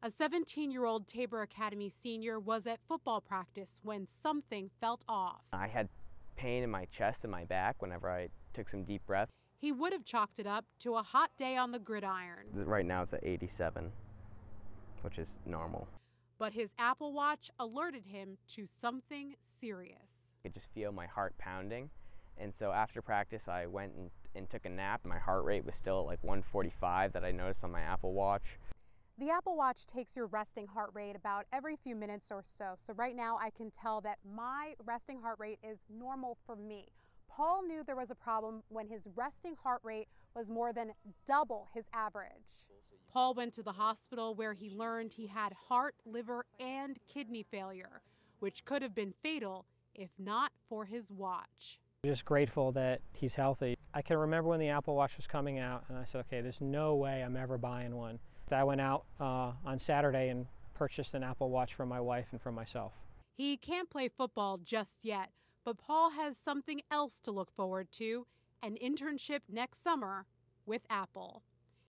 A 17 year old Tabor Academy senior was at football practice when something felt off. I had pain in my chest and my back whenever I took some deep breath. He would have chalked it up to a hot day on the gridiron. Right now it's at 87, which is normal. But his Apple Watch alerted him to something serious. I could just feel my heart pounding. And so after practice, I went and, and took a nap. My heart rate was still at like 145 that I noticed on my Apple Watch. The Apple Watch takes your resting heart rate about every few minutes or so. So right now I can tell that my resting heart rate is normal for me. Paul knew there was a problem when his resting heart rate was more than double his average. Paul went to the hospital where he learned he had heart, liver, and kidney failure, which could have been fatal if not for his watch. Just grateful that he's healthy. I can remember when the Apple Watch was coming out, and I said, okay, there's no way I'm ever buying one. I went out uh, on Saturday and purchased an Apple Watch for my wife and for myself. He can't play football just yet, but Paul has something else to look forward to an internship next summer with Apple.